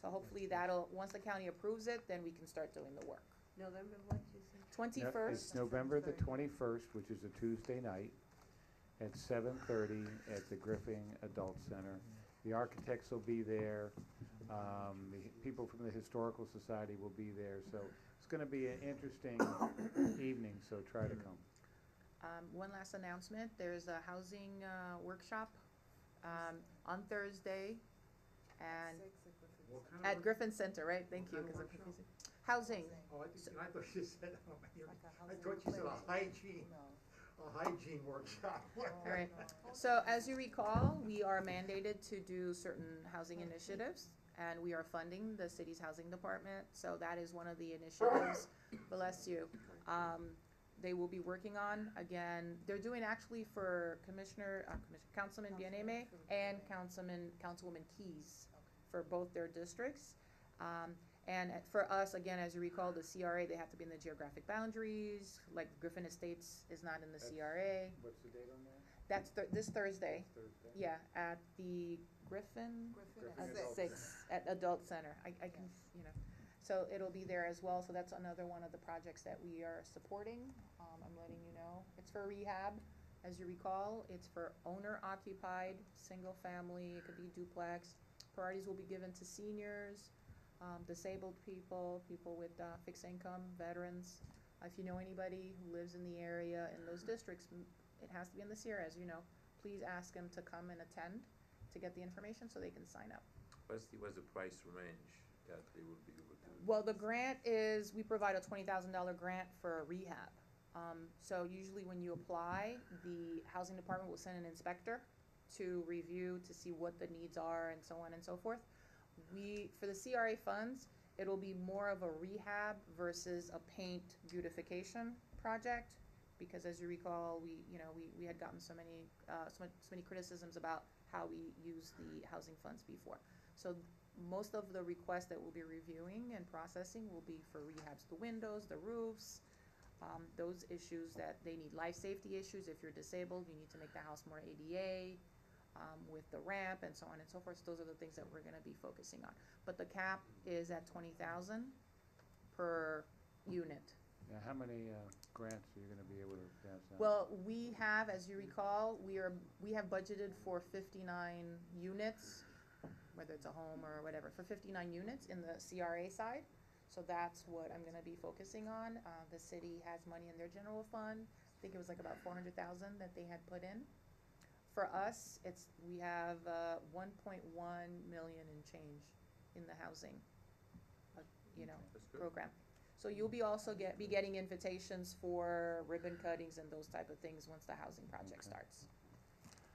[SPEAKER 2] So hopefully that'll, once the county approves it, then we can start doing the work.
[SPEAKER 5] November what, you said?
[SPEAKER 1] No, It's
[SPEAKER 2] Twenty-first,
[SPEAKER 1] November the twenty-first, which is a Tuesday night, at seven thirty at the Griffin Adult Center. The architects will be there, um, the people from the Historical Society will be there, so it's gonna be an interesting evening, so try to come.
[SPEAKER 2] Um, one last announcement, there's a housing, uh, workshop, um, on Thursday, and
[SPEAKER 11] What kind
[SPEAKER 2] at
[SPEAKER 11] of-
[SPEAKER 2] Griffin Center, right, thank you,
[SPEAKER 11] kind of
[SPEAKER 2] 'cause I'm
[SPEAKER 11] workshop?
[SPEAKER 2] confusing. Housing,
[SPEAKER 11] Oh, I think, I thought you said, oh, man, I thought you said a hygiene, a hygiene workshop.
[SPEAKER 2] all right. So as you recall, we are mandated to do certain housing initiatives, and we are funding the city's housing department, so that is one of the initiatives, bless you. Um, they will be working on, again, they're doing actually for Commissioner, uh, Commissioner, Councilman Bien-Aime and Councilman, Councilwoman Keys for both their districts. Um, and for us, again, as you recall, the CRA, they have to be in the geographic boundaries, like Griffin Estates is not in the
[SPEAKER 1] That's-
[SPEAKER 2] CRA.
[SPEAKER 1] What's the date on that?
[SPEAKER 2] That's Thur- this Thursday,
[SPEAKER 1] Thursday?
[SPEAKER 2] yeah, at the Griffin,
[SPEAKER 1] Griffin
[SPEAKER 2] at
[SPEAKER 1] Adult
[SPEAKER 2] six, at Adult Center, I, I can, you know. So it'll be there as well, so that's another one of the projects that we are supporting, um, I'm letting you know. It's for rehab, as you recall, it's for owner occupied, single family, it could be duplex. Priorities will be given to seniors, um, disabled people, people with, uh, fixed income, veterans. If you know anybody who lives in the area in those districts, it has to be in the CRA, as you know, please ask them to come and attend to get the information so they can sign up.
[SPEAKER 12] What's the, what's the price range that they will be able to?
[SPEAKER 2] Well, the grant is, we provide a twenty thousand dollar grant for a rehab. Um, so usually when you apply, the housing department will send an inspector to review, to see what the needs are and so on and so forth. We, for the CRA funds, it'll be more of a rehab versus a paint beautification project. Because as you recall, we, you know, we, we had gotten so many, uh, so much, so many criticisms about how we use the housing funds before. So most of the requests that we'll be reviewing and processing will be for rehabs, the windows, the roofs, um, those issues that they need, life safety issues, if you're disabled, you need to make the house more ADA, um, with the ramp and so on and so forth, so those are the things that we're gonna be focusing on. But the cap is at twenty thousand per unit.
[SPEAKER 1] Now, how many, uh, grants are you gonna be able to pass out?
[SPEAKER 2] Well, we have, as you recall, we are, we have budgeted for fifty-nine units, whether it's a home or whatever, for fifty-nine units in the CRA side. So that's what I'm gonna be focusing on. Uh, the city has money in their general fund. I think it was like about four hundred thousand that they had put in. For us, it's, we have, uh, one point one million in change in the housing, uh, you know,
[SPEAKER 12] That's good.
[SPEAKER 2] program. So you'll be also get, be getting invitations for ribbon cuttings and those type of things once the housing project
[SPEAKER 1] Okay.
[SPEAKER 2] starts.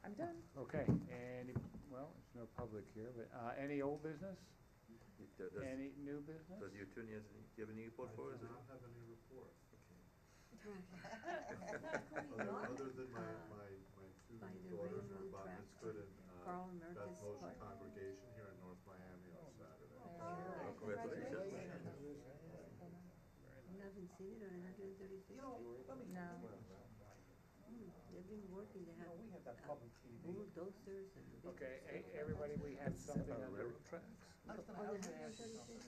[SPEAKER 2] I'm done.
[SPEAKER 1] Okay, any, well, there's no public here, but, uh, any old business?
[SPEAKER 12] It- Does, does
[SPEAKER 1] Any new business?
[SPEAKER 12] does your attorney has do you have any report for us?
[SPEAKER 8] I do not have any report,
[SPEAKER 12] Okay.
[SPEAKER 8] other, other than my, my, my two
[SPEAKER 5] By the
[SPEAKER 8] daughters were
[SPEAKER 5] railroad
[SPEAKER 8] bat
[SPEAKER 5] tracks
[SPEAKER 8] mitzvah in, uh, Beth
[SPEAKER 5] Merkus
[SPEAKER 8] Moshe congregation here in North Miami on Saturday.
[SPEAKER 12] Oh, Congratulations.
[SPEAKER 5] You haven't seen it on one hundred and thirty-fifth Street?
[SPEAKER 2] No.
[SPEAKER 5] They've been working, they have
[SPEAKER 11] We have that uh, public TV.
[SPEAKER 5] bulldozers and. big
[SPEAKER 1] Okay,
[SPEAKER 5] stuff.
[SPEAKER 1] everybody, we have something
[SPEAKER 12] On the railroad tracks?
[SPEAKER 5] On the 135th Street.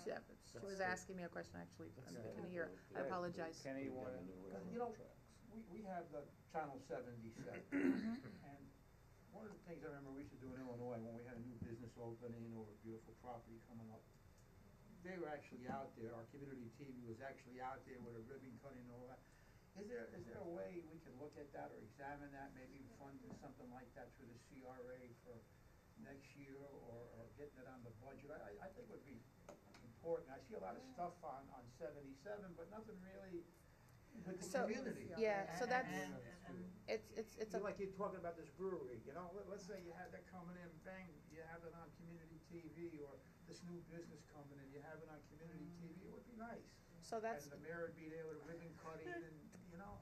[SPEAKER 2] She, she was asking me a question, actually, I couldn't hear. I apologize.
[SPEAKER 1] Kenny, you wanna?
[SPEAKER 11] You know, we, we have the Channel seventy-seven, mm-hmm. and one of the things I remember we used to do in Illinois, when we had a new business opening or a beautiful property coming up, they were actually out there, our community TV was actually out there with a ribbon cutting and all that. Is there, is there a way we can look at that or examine that, maybe fund something like that through the CRA for next year, or, or getting it on the budget? I, I- I think would be important. I see a lot of stuff on, on seventy-seven, but nothing really with the
[SPEAKER 2] So,
[SPEAKER 11] community.
[SPEAKER 2] yeah, so that's,
[SPEAKER 11] And-
[SPEAKER 2] it's, it's, it's
[SPEAKER 11] It's
[SPEAKER 2] a,
[SPEAKER 11] like you're talking about this brewery, you know, let, let's say you had that coming in, bang, you have it on community TV, or this new business coming and you have it on community mm. TV, it would be nice.
[SPEAKER 2] So that's,
[SPEAKER 11] And the mayor would be there with a ribbon cutting and, you know,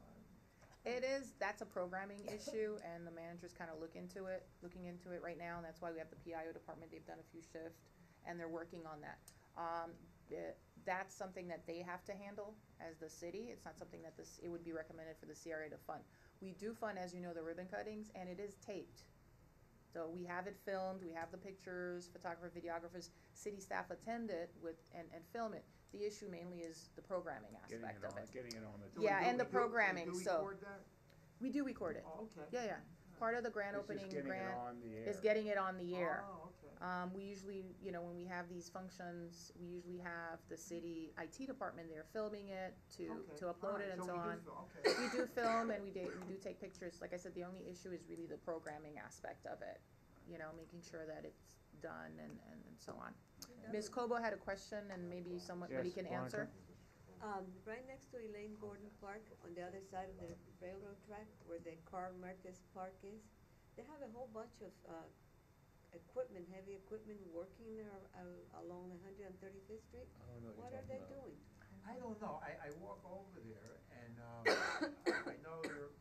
[SPEAKER 2] It is, that's a programming issue, and the managers kind of look into it, looking into it right now, and that's why we have the PIO department, they've done a few shifts, and they're working on that. Um, it- that's something that they have to handle as the city, it's not something that this, it would be recommended for the CRA to fund. We do fund, as you know, the ribbon cuttings, and it is taped. So we have it filmed, we have the pictures, photographer, videographers, city staff attend it with, and, and film it. The issue mainly is the programming
[SPEAKER 1] Getting
[SPEAKER 2] aspect
[SPEAKER 1] it
[SPEAKER 2] of
[SPEAKER 1] on,
[SPEAKER 2] it.
[SPEAKER 1] getting it on the.
[SPEAKER 11] do we
[SPEAKER 2] Yeah,
[SPEAKER 11] do-
[SPEAKER 2] and the
[SPEAKER 11] do- we
[SPEAKER 2] programming,
[SPEAKER 11] do
[SPEAKER 2] so-
[SPEAKER 11] record that?
[SPEAKER 2] We do record it.
[SPEAKER 11] Oh, okay.
[SPEAKER 2] Yeah, yeah. Part of the grand
[SPEAKER 1] It's just
[SPEAKER 2] opening
[SPEAKER 1] getting it
[SPEAKER 2] grant
[SPEAKER 1] on the
[SPEAKER 2] is
[SPEAKER 1] air.
[SPEAKER 2] getting it on the air.
[SPEAKER 11] Oh, okay.
[SPEAKER 2] Um, we usually, you know, when we have these functions, we usually have the city IT department there filming it to,
[SPEAKER 11] Okay.
[SPEAKER 2] to upload
[SPEAKER 11] Alright,
[SPEAKER 2] it and so
[SPEAKER 11] we do
[SPEAKER 2] on.
[SPEAKER 11] fil- Okay.
[SPEAKER 2] We do film and we do, we do take pictures. Like I said, the only issue is really the programming aspect of it. You know, making sure that it's done and, and, and so on. Ms. Cobo had a question and maybe someone somebody
[SPEAKER 1] Yes,
[SPEAKER 2] can
[SPEAKER 1] Veronica?
[SPEAKER 2] answer.
[SPEAKER 5] Um, right next to Elaine Gordon Park, on the other side of the railroad track, where the Carl Mertes Park is, they have a whole bunch of, uh, equipment, heavy equipment working there, uh, along one hundred and thirty-fifth Street.
[SPEAKER 6] I don't know what
[SPEAKER 5] What
[SPEAKER 6] you're
[SPEAKER 5] are they
[SPEAKER 6] talking about.
[SPEAKER 5] doing?
[SPEAKER 11] I don't know, I, I walk over there and, um, I know they're,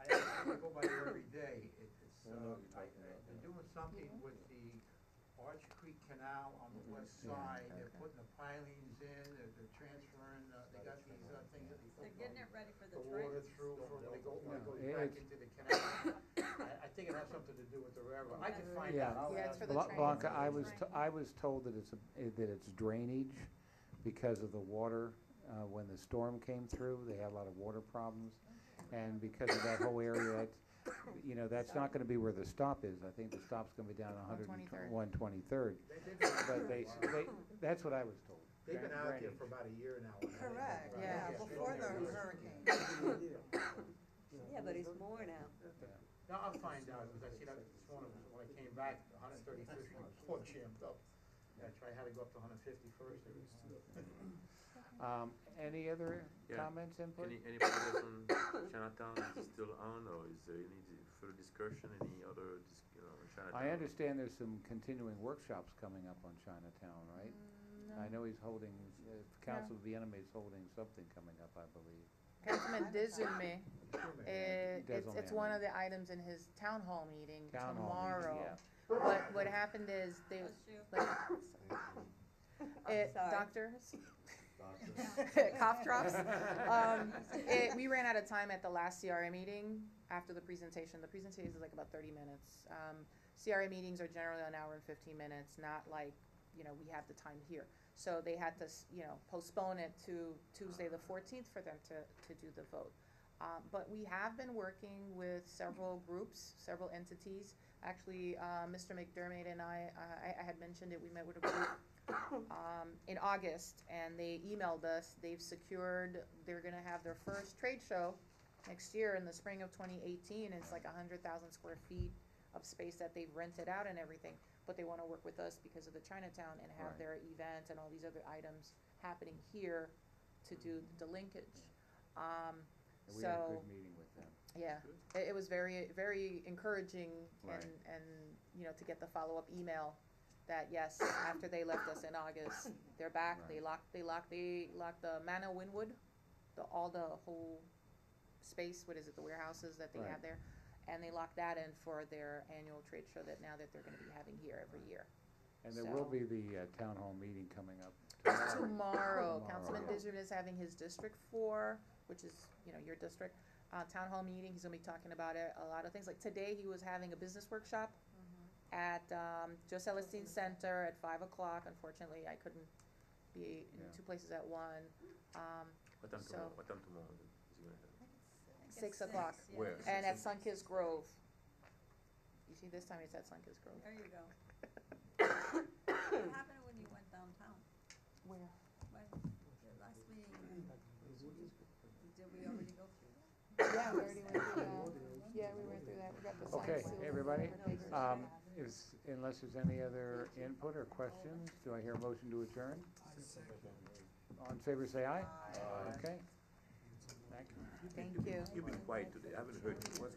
[SPEAKER 11] I actually go by there every day, It- it's,
[SPEAKER 6] I know
[SPEAKER 11] uh,
[SPEAKER 6] what you're
[SPEAKER 11] I,
[SPEAKER 6] talking about,
[SPEAKER 11] they're
[SPEAKER 6] yeah.
[SPEAKER 11] doing something with the Arch Creek Canal on the west
[SPEAKER 1] Yeah.
[SPEAKER 11] side, they're
[SPEAKER 2] Okay.
[SPEAKER 11] putting the pilings in, they're, they're transferring, uh, they got these, uh, things that they put
[SPEAKER 4] They're getting it ready for the
[SPEAKER 11] the water
[SPEAKER 4] trains.
[SPEAKER 11] through from, they go,
[SPEAKER 1] No,
[SPEAKER 11] they go
[SPEAKER 1] it-
[SPEAKER 11] back
[SPEAKER 1] it's-
[SPEAKER 11] into the canal. I, I think it has something to do with the railroad, I can find
[SPEAKER 1] Yeah.
[SPEAKER 11] out. I'll
[SPEAKER 2] Yeah, it's
[SPEAKER 11] ask
[SPEAKER 2] for the
[SPEAKER 1] Bla-
[SPEAKER 2] trains.
[SPEAKER 1] Blanca, I
[SPEAKER 4] Trains.
[SPEAKER 1] was, t- I was told that it's, a- eh, that it's drainage because of the water, uh, when the storm came through, they had a lot of water problems. And because of that whole area, it's, you know, that's not gonna be where the stop is, I think the stop's gonna be down a hundred and
[SPEAKER 2] 123rd.
[SPEAKER 1] one twenty-third.
[SPEAKER 11] They- they've been out
[SPEAKER 1] But they,
[SPEAKER 11] a
[SPEAKER 1] s-
[SPEAKER 11] while.
[SPEAKER 1] they, that's what I was told.
[SPEAKER 11] They've been out there
[SPEAKER 1] drainage.
[SPEAKER 11] for about a year now. and they-
[SPEAKER 5] Correct,
[SPEAKER 11] right,
[SPEAKER 2] yeah,
[SPEAKER 11] yes,
[SPEAKER 5] before the hurricane. Yeah, but it's more now.
[SPEAKER 11] No, I'll find out, because I see that this morning, when I came back, one hundred thirty-fifth was all jammed up. That's why I had to go up to one hundred fifty-first.
[SPEAKER 1] Um, any other
[SPEAKER 12] Yeah.
[SPEAKER 1] comments, input?
[SPEAKER 12] Any, any progress on Chinatown, is it still on, or is there any d- further discussion, any other, dis- you know, on Chinatown?
[SPEAKER 1] I understand there's some continuing workshops coming up on Chinatown, right?
[SPEAKER 2] Mm,
[SPEAKER 1] I know he's holding, uh, Council of the Enemy is holding something coming up, I believe.
[SPEAKER 2] Councilman Desulme, eh, it's, it's one of the items in his town hall meeting
[SPEAKER 1] Town hall meeting,
[SPEAKER 2] tomorrow.
[SPEAKER 1] yeah.
[SPEAKER 2] What, what happened is they, like, it,
[SPEAKER 5] sorry.
[SPEAKER 2] doctors, cough drops. Um, it, we ran out of time at the last CRA meeting after the presentation. The presentation is like about thirty minutes. Um, CRA meetings are generally an hour and fifteen minutes, not like, you know, we have the time here. So they had to, you know, postpone it to Tuesday the fourteenth for them to, to do the vote. Um, but we have been working with several groups, several entities. Actually, uh, Mr. McDermott and I, I, I had mentioned it, we met with a group um, in August, and they emailed us, they've secured, they're gonna have their first trade show next year in the spring of twenty eighteen, it's like a hundred thousand square feet of space that they've rented out and everything, but they wanna work with us because of the Chinatown and have
[SPEAKER 1] Right.
[SPEAKER 2] their event and all these other items happening here to do the linkage. Um,
[SPEAKER 1] And we had a
[SPEAKER 2] so,
[SPEAKER 1] good meeting with them.
[SPEAKER 2] yeah, it, it was very, very encouraging
[SPEAKER 1] Right.
[SPEAKER 2] and, and, you know, to get the follow-up email that yes, after they left us in August, they're back, they
[SPEAKER 1] Right.
[SPEAKER 2] locked, they locked, they locked the Manor Wynwood, the, all the whole space, what is it, the warehouses that they
[SPEAKER 1] Right.
[SPEAKER 2] have there, and they locked that in for their annual trade show that now that they're gonna be having here every year.
[SPEAKER 1] And there will
[SPEAKER 2] So-
[SPEAKER 1] be the uh, town hall meeting coming up.
[SPEAKER 2] Tomorrow,
[SPEAKER 1] Tomorrow,
[SPEAKER 2] Councilman. Dizzard is having his District Four, which is, you know, your district, uh, town hall meeting, he's gonna be talking about a lot of things, like today, he was having a business workshop at, um, Joe Celestin Center at five o'clock, unfortunately, I couldn't be in
[SPEAKER 1] Yeah.
[SPEAKER 2] two places at one, um,
[SPEAKER 12] What time
[SPEAKER 2] so-
[SPEAKER 12] tomorrow, what time tomorrow is he gonna have?
[SPEAKER 2] six o'clock,
[SPEAKER 4] yeah.
[SPEAKER 12] Where?
[SPEAKER 2] and at Sunkist Grove. You see, this time it's at Sunkist Grove.
[SPEAKER 4] There you go. What happened when you went downtown?
[SPEAKER 2] Where?
[SPEAKER 4] When, the last meeting, did we already go through?
[SPEAKER 2] Yeah, we already went through that, yeah, we went through that, we got the sign
[SPEAKER 1] Okay,
[SPEAKER 2] sealed.
[SPEAKER 1] everybody. Um, is, unless there's any other input or questions, do I hear a motion to adjourn? All in favor, say aye. Okay. Thank you.
[SPEAKER 2] Thank you.
[SPEAKER 12] You've been quiet today, I haven't heard you. What's